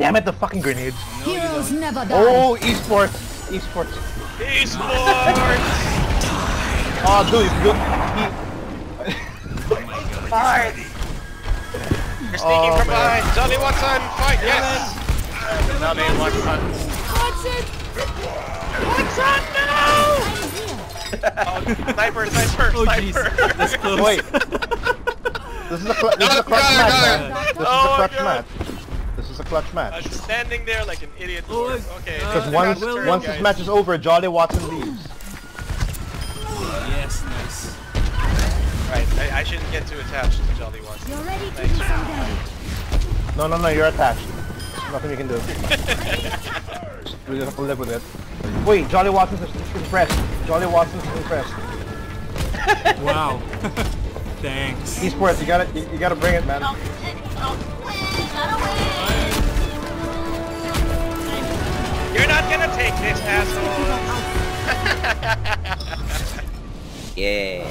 damn it, the fucking grenades. Heroes never die. Oh, esports. Esports. Esports! Oh, dude, he's good. You're sneaking Oh, from man. behind. Johnny Watson, fight, yes! Johnny Watson. Watson! Watson, no! Oh, sniper, sniper, Oh jeez, sniper. that's close. Wait. This is a, cl- this is a clutch Got it, match, got man. This is Oh a my clutch match. This is a clutch I'm match. standing there like an idiot. Oh, okay. uh, Because I once, got Will. once this match is over, Jolly Watson leaves. Yes, nice. Right, I, I shouldn't get too attached to Jolly Watson. You're ready to do some damage. No, no, no, you're attached. Nothing you can do. we just have to live with it. Wait, Jolly Watson's impressed. Jolly Watson's impressed. Wow. Thanks. Esports, you gotta, you, you gotta bring it, man. You're not gonna take this, asshole. Yeah.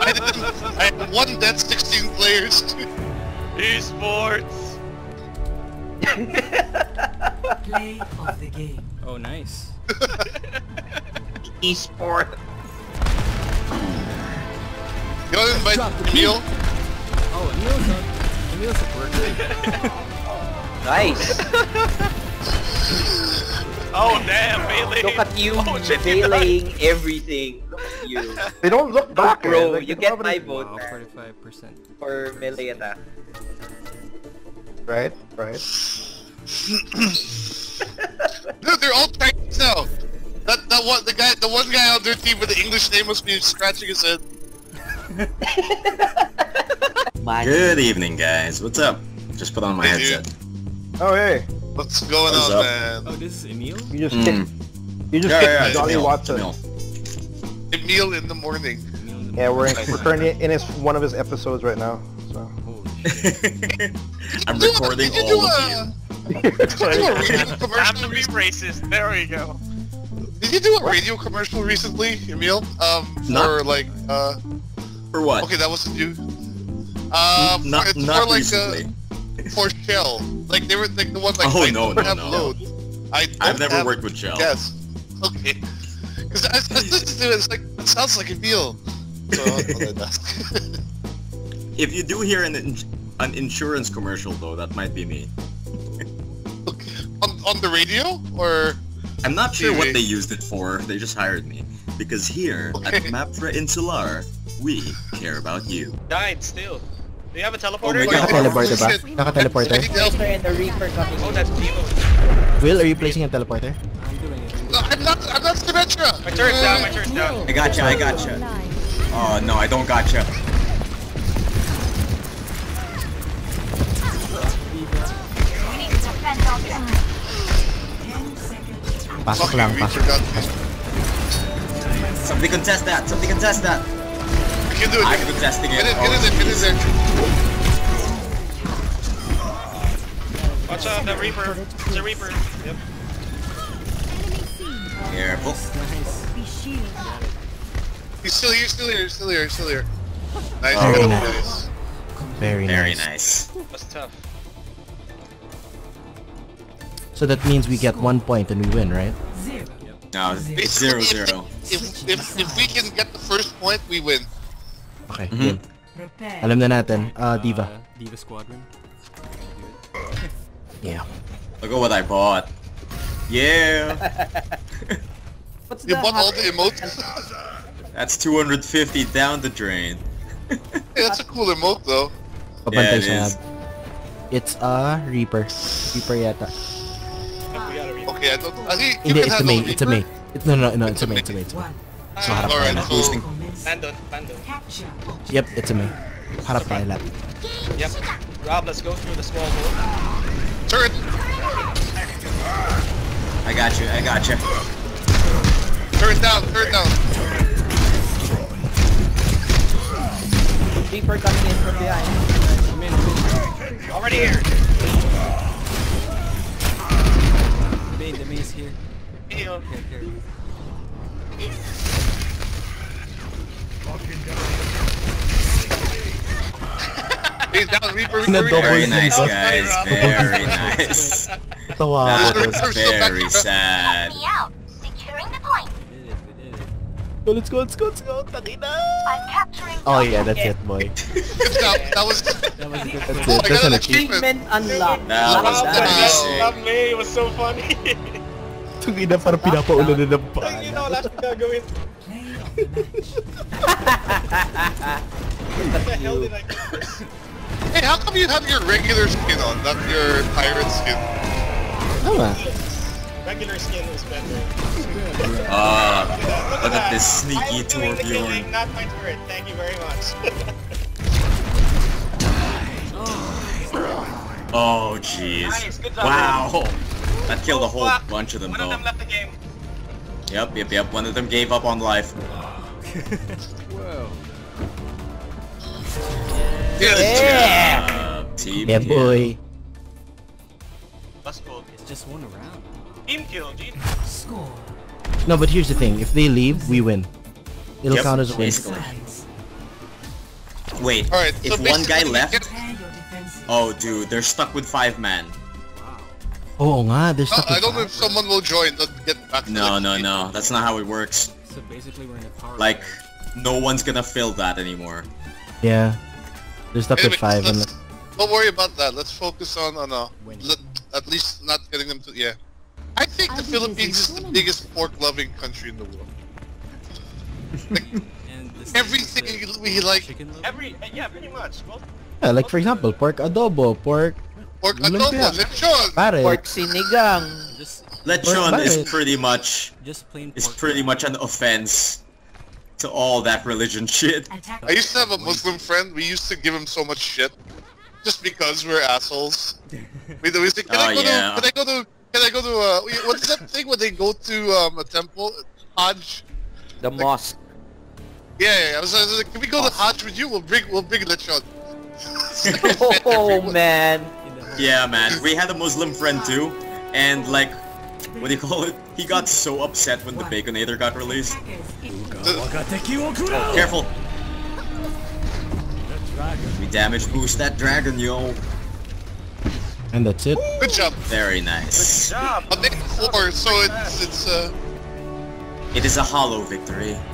I, didn't, I had one dead 16 players. Esports. Play of the game. Oh, nice. Esport. You want to invite Emile? Oh, Emile's a, Emile's a worker. Nice. Look at you Oh, shit, you bailing everything. Look at you. They don't look back, Bro, Like, you they get probably- my vote Wow, 45%. for melee attack. Right, right. Dude, they're all Chinese now. That that one the guy the one guy on their team with the English name must be scratching his head. Good evening, guys. What's up? Just put on my Hey, dude. headset. Oh, hey. What's going What's on, up? man? Oh, this is Emile? You just Mm. Hit, you just Yeah, hit yeah, yeah, Jolly Emile, Watson. Emile. Emile in the morning. Emile in the Yeah, we're, in, we're currently in his one of his episodes right now. So. I'm recording did you all do of a, you. did you do a radio Time commercial to be racist. There we go. Did you do a radio commercial recently, Emile? Um, Not- for like, uh, For what? okay, that wasn't you. Um, not it's not for like recently. uh, for Shell. Like they were like the ones like Oh, I no, don't no, have no. load. I I've never have worked with Shell. Yes. Okay. Because I, I listened to it, it's like it sounds like Emile. So I thought I'd ask. If you do hear an in- an insurance commercial though, that might be me. on, on the radio or I'm not sure what they used it for. They just hired me because here Okay. at Mapfre Insular, we care about you. Died still. Do you have a Oh teleporter? my God. Naka-teleporter ba? Shit. Naka-teleporter? I need help. and the Reaper coming Oh, that's Timo. Will, are you placing a teleporter? I'm not My turret's down, my turret's down. I gotcha, I gotcha. Line. Oh no, I don't gotcha. Pasok Fucking lang, Reaper pasok. got me. Somebody contest that. Somebody contest that. We can do it. I'm contesting it. Get in, get in there, get in there. Watch out, that Reaper. It's a Reaper. Yep. Enemy seen. Careful. Nice. He's still here, still here, still here, still here. Nice, Oh. good, nice. nice. Very, Very nice. nice. That's tough. So that means we get one point and we win, right? Zero. No, it's zero zero. If, if, if we can get the first point, we win. Okay, Mhm. good. Alam na natin. Uh, D.Va. Uh, D.Va Squadron. Yeah. Look at what I bought. Yeah. What's You bought all the emotes? That's 250 down the drain. hey, that's a cool emote though. Papantay it sa It's a Reaper. Reaper yata. We. Okay, I don't. I think you Hindi, can it's a handle Mei. It's a Mei. It, no, no, no, it's a Mei. It's a Mei. It's a Mei. So harap tayo Alright, lahat. so Commence. Bandon, Bandon. Yep, it's a Mei. Harap tayo lahat. Yep. Rob, let's go through the small hole. turret. I got you. I got you. Turret down, turret down. Reaper coming in from behind. I'm in, I'm in. Already here. The main, the main's here. Heal. Here, here. He's down, Reaper, Reaper, Reaper. Very nice, guys. Very nice. Tawa That was very sad. Go, let's go, let's go, let's go. Takina. Oh yeah, that's it, boy. Good job. That was. That was a good oh That's it. I an an achievement. achievement. Achievement unlocked. That was that. amazing. That Mei was so funny. Takina, parang pinapaulo na ng Like, you bala. know, last gagawin. Play of the match. What the hell did I do? Hey, how come you have your regular skin on, not your pirate skin? Tama. Regular skin was better. Ah, Look look at this sneaky I'm doing the Torbjorn. killing, not my turret. Thank you very much. Oh, jeez. Nice, Wow. That killed a whole Fuck. bunch of them, One of though. them left the game. Yep, yep, yep. One of them gave up on life. Whoa. Yes. Yeah. Team Yeah, boy. Let's. It's just one round. Team kill, G. Score. No, but here's the thing. If they leave, we win. It'll Yep, count as a win. basically. Sides. Wait, Alright, if so one guy left, get- Prepare your defenses. oh dude, they're stuck with five man. Oo nga, there's No, stuck I with don't know five. if someone will join. Let's get back No, the no, game. no. That's not how it works. So basically we're in a power Like, play. no one's gonna fill that anymore. Yeah. They're stuck with five and Don't worry about that. Let's focus on on uh, let, at least not getting them to yeah. I think the be Philippines busy is the biggest pork-loving country in the world. And Everything we like chicken liver? Every, yeah, pretty much. Well, yeah, like for example, pork adobo, pork pork adobo, lechon. pare. Pork sinigang. Just Lechon Or is pretty much just plain is pretty much an offense to all that religion shit. I used to have a Muslim friend. We used to give him so much shit, just because we're assholes. We we say, can oh, I Oh, go yeah. to? Can I go to? Can I go to? Uh, what's that thing when they go to um, a temple, Hajj? The mosque. Yeah, yeah. yeah. I was, I was like, can we go to Hajj with you? We'll bring we'll bring lechon. Oh man. in the whole Yeah, man. We had a Muslim friend too, and like, what do you call it? He got so upset when the Baconator got released. Oh, Careful. We damage boost that dragon, yo. And that's it. Good job. Very nice. Good job. I think four, so it's it's uh. It is a hollow victory.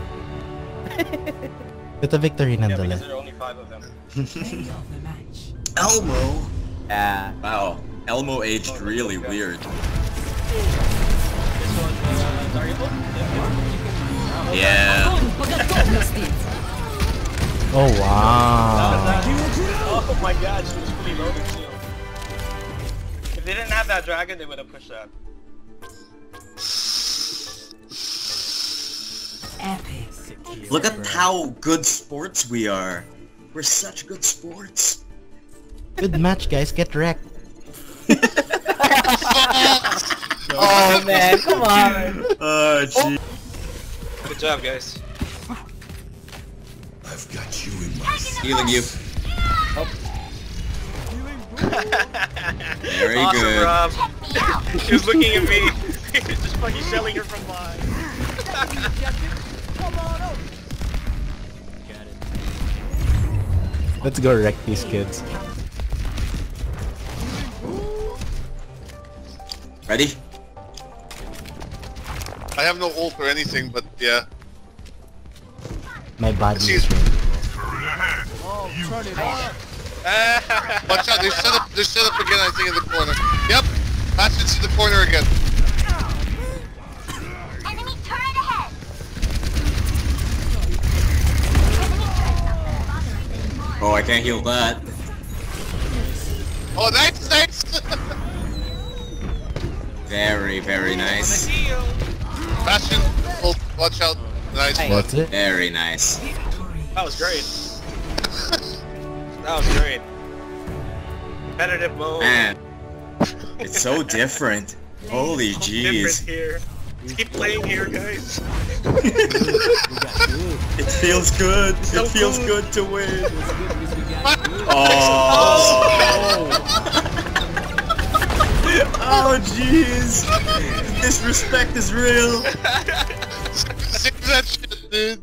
It's a victory Yeah, because nonetheless. there are only five of them. Play of the match. Elmo. Yeah. Wow. Elmo aged really weird. This one, uh. Yeah. Yeah. Oh wow. Oh my god, she was fully loaded too. If they didn't have that dragon, they would have pushed that. Epic. Look at how good sports we are. We're such good sports. Good match, guys. Get wrecked. Oh man, come on. Oh, gee. Good job, guys. I've got you in my healing you. Very awesome, good. Rob. he was looking at me. Just fucking shelling her from behind. Let's go wreck these kids. Ready? I have no ult or anything, but yeah. My body See, is ready. Watch out! They're set up. They're set up again. I think in the corner. Yep. Bastion's in the corner again. Enemy turret ahead. Oh, I can't heal that. Oh, nice, nice. Very, very nice. Bastion, ult. Watch out. Nice. Hey. one. It. Very nice. That was great. That was great. Competitive mode. Man, it's so different. Holy jeez. Let's keep playing here, guys. It feels good. so It feels good. good to win. Because we got good. Oh. Oh jeez. Disrespect is real. Save that shit, dude.